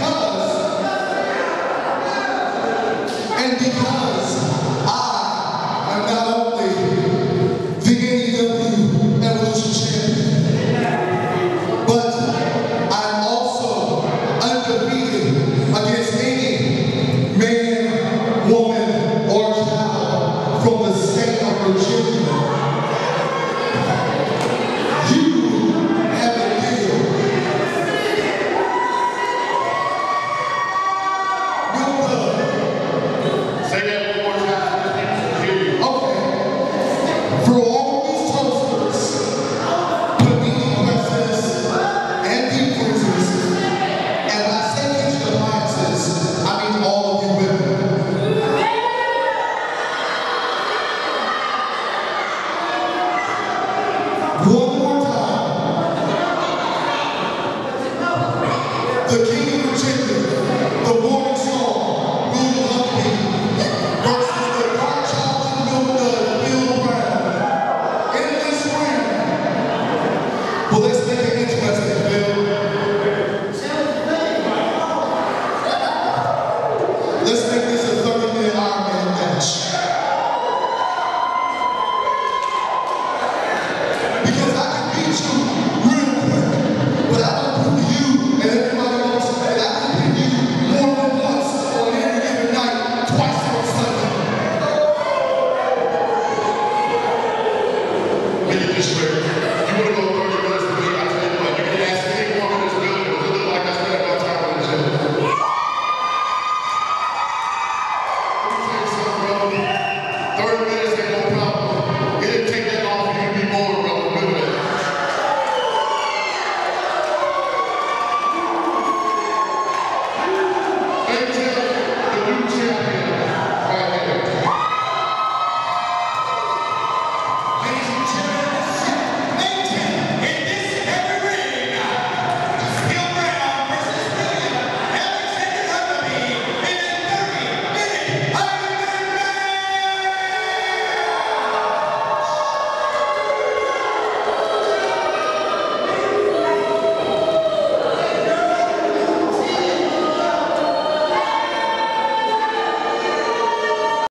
Hallelujah.